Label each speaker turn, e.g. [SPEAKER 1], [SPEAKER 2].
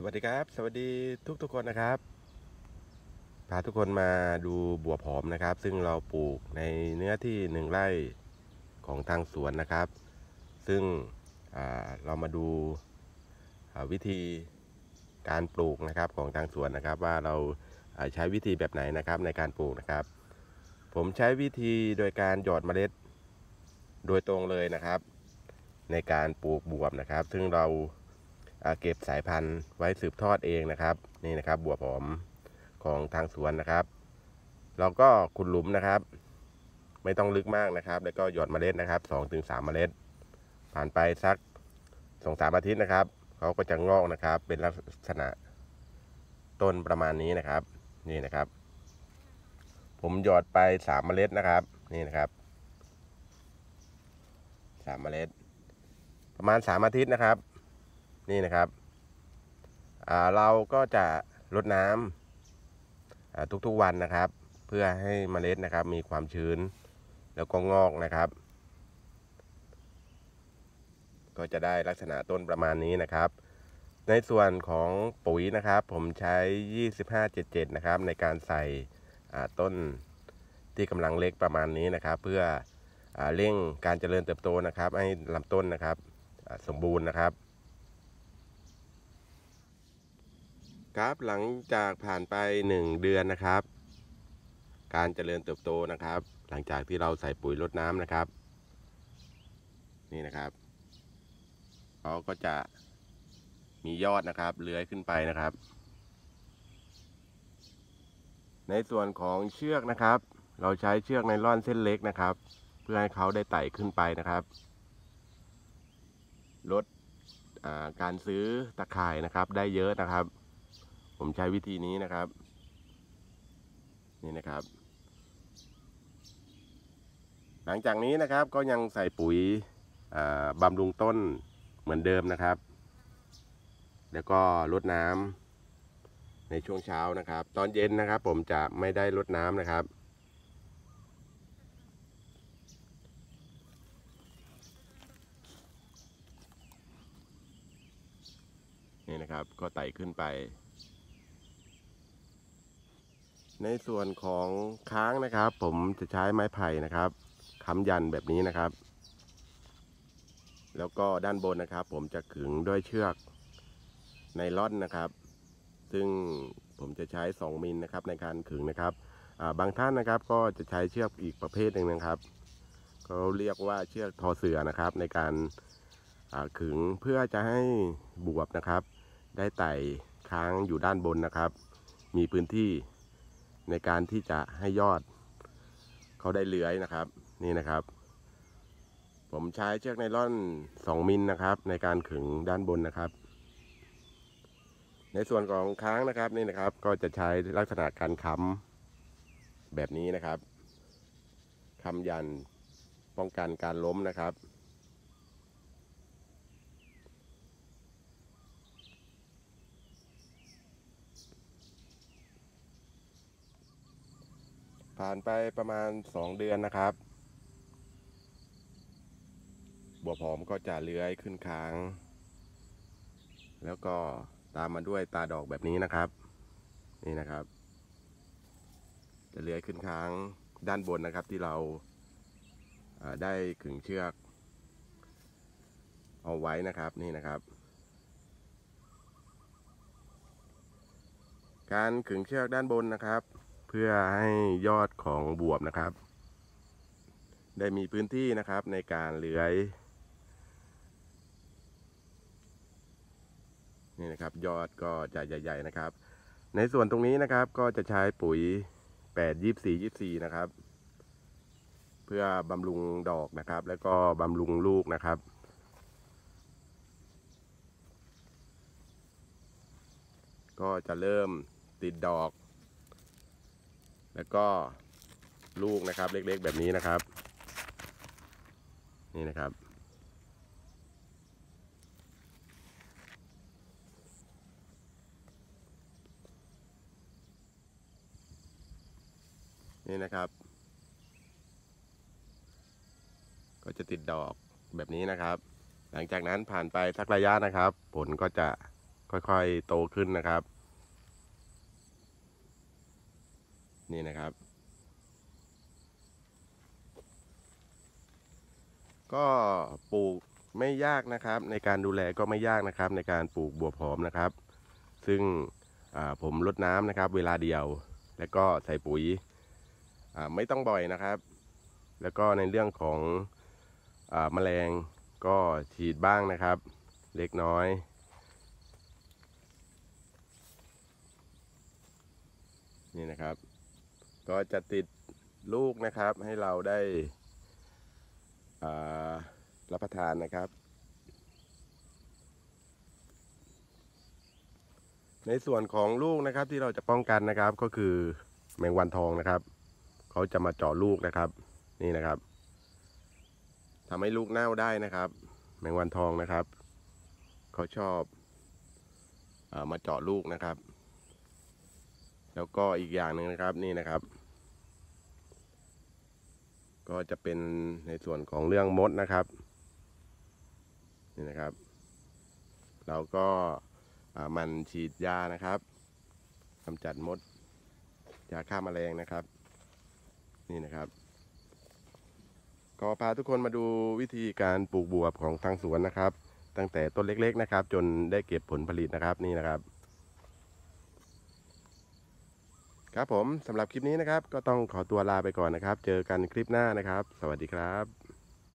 [SPEAKER 1] สวัสดีครับ สวัสดีทุกทุกคนนะครับ พาทุกคนมาดูบัวผอมนะครับ ซึ่งเราปลูกในเนื้อที่หนึ่งไร่ของทางสวนนะครับ ซึ่งเรามาดูวิธีการปลูกนะครับของทางสวนนะครับ ว่าเราใช้วิธีแบบไหนนะครับในการปลูกนะครับ ผมใช้วิธีโดยการหยอดเมล็ดโดยตรงเลยนะครับ ในการปลูกบวบนะครับ ซึ่งเรา เก็บสายพันธุ์ไว้สืบทอดเองนะครับ นี่นะครับบัวผอมของทางสวนนะครับ เราก็ขุดหลุมนะครับ ไม่ต้องลึกมากนะครับ แล้วก็หยอดเมล็ดนะครับ2อถึงสเมล็ด ผ่านไปสักสองสามอาทิตย์นะครับเขาก็จะงอกนะครับ เป็นลักษณะต้นประมาณนี้นะครับ นี่นะครับ ผมหยอดไปสามเมล็ดนะครับ นี่นะครับสามเมล็ด ประมาณสามอาทิตย์นะครับ นี่นะครับเราก็จะรดน้ำทุกๆวันนะครับ เพื่อให้เมล็ดนะครับ มีความชื้นแล้วก็งอกนะครับ ก็จะได้ลักษณะต้นประมาณนี้นะครับ ในส่วนของปุ๋ยนะครับ ผมใช้ 2577 นะครับ ในการใส่ต้นที่กำลังเล็กประมาณนี้นะครับ เพื่ออเร่งการเจริญเติบโตนะครับ ให้ลำต้นนะครับสมบูรณ์นะครับ ครับหลังจากผ่านไป 1 เดือนนะครับ การเจริญเติบโตนะครับ หลังจากที่เราใส่ปุ๋ยรดน้ำนะครับ นี่นะครับเขาก็จะมียอดนะครับเลื้อยขึ้นไปนะครับ ในส่วนของเชือกนะครับ เราใช้เชือกไนล่อนเส้นเล็กนะครับ เพื่อให้เขาได้ไต่ขึ้นไปนะครับลดการซื้อตะข่ายนะครับได้เยอะนะครับ ผมใช้วิธีนี้นะครับ นี่นะครับ หลังจากนี้นะครับก็ยังใส่ปุ๋ยบำรุงต้นเหมือนเดิมนะครับ แล้วก็รดน้ำในช่วงเช้านะครับ ตอนเย็นนะครับ ผมจะไม่ได้รดน้ำนะครับนี่นะครับก็ไต่ขึ้นไป ในส่วนของค้างนะครับ ผมจะใช้ไม้ไผ่นะครับค้ำยันแบบนี้นะครับ แล้วก็ด้านบนนะครับ ผมจะขึงด้วยเชือกไนล่อนนะครับ ซึ่งผมจะใช้ 2 มิลนะครับในการขึงนะครับาบางท่านนะครับก็จะใช้เชือกอีกประเภทหนึ่งนะครับเขาเรียกว่าเชือกทอเสือนะครับ ในการาขึงเพื่อจะให้บวบนะครับ ได้ไต่ค้างอยู่ด้านบนนะครับ มีพื้นที่ ในการที่จะให้ยอดเขาได้เลื้อยนะครับ นี่นะครับ ผมใช้เชือกไนล่อน 2 มิลนะครับ ในการขึงด้านบนนะครับ ในส่วนของค้างนะครับนี่นะครับ ก็จะใช้ลักษณะการค้ำแบบนี้นะครับค้ำยันป้องกันการล้มนะครับ ผ่านไปประมาณ 2 เดือนนะครับ บัวผอมก็จะเลื้อยขึ้นค้าง แล้วก็ตามมาด้วยตาดอกแบบนี้นะครับ นี่นะครับ จะเลื้อยขึ้นค้างด้านบนนะครับที่เราอ่าได้ขึงเชือก เอาไว้นะครับนี่นะครับ การขึงเชือกด้านบนนะครับ เพื่อให้ยอดของบวบนะครับ ได้มีพื้นที่นะครับในการเลื้อยนี่นะครับ ยอดก็จะใหญ่ ๆนะครับ ในส่วนตรงนี้นะครับก็จะใช้ปุ๋ย 8 24 24 นะครับ เพื่อบำรุงดอกนะครับ แล้วก็บำรุงลูกนะครับก็จะเริ่มติดดอก แล้วก็ลูกนะครับเล็กๆแบบนี้นะครับ นี่นะครับ นี่นะครับ ก็จะติดดอกแบบนี้นะครับ หลังจากนั้นผ่านไปสักระยะนะครับ ผลก็จะค่อยๆโตขึ้นนะครับ นี่นะครับ ก็ปลูกไม่ยากนะครับ ในการดูแลก็ไม่ยากนะครับ ในการปลูกบัวผอมนะครับ ซึ่งผมลดน้ำนะครับ เวลาเดียว แล้วก็ใส่ปุ๋ยไม่ต้องบ่อยนะครับ แล้วก็ในเรื่องของอแมลงก็ฉีดบ้างนะครับ เล็กน้อยนี่นะครับ ก็จะติดลูกนะครับ ให้เราได้รับประทานนะครับ ในส่วนของลูกนะครับที่เราจะป้องกันนะครับก็คือแมงวันทองนะครับ เขาจะมาเจาะลูกนะครับ นี่นะครับทำให้ลูกเน่าได้นะครับ แมงวันทองนะครับ เขาชอบอามาเจาะลูกนะครับ แล้วก็อีกอย่างหนึ่งนะครับนี่นะครับ ก็จะเป็นในส่วนของเรื่องมดนะครับนี่นะครับ เราก็มันฉีดยานะครับกำจัดมดยาฆ่าแมลงนะครับ นี่นะครับ ก็พาทุกคนมาดูวิธีการปลูกบวบของทางสวนนะครับ ตั้งแต่ต้นเล็กๆนะครับ จนได้เก็บผลผลิตนะครับนี่นะครับ ครับผมสำหรับคลิปนี้นะครับ ก็ต้องขอตัวลาไปก่อนนะครับ เจอกันคลิปหน้านะครับ สวัสดีครับ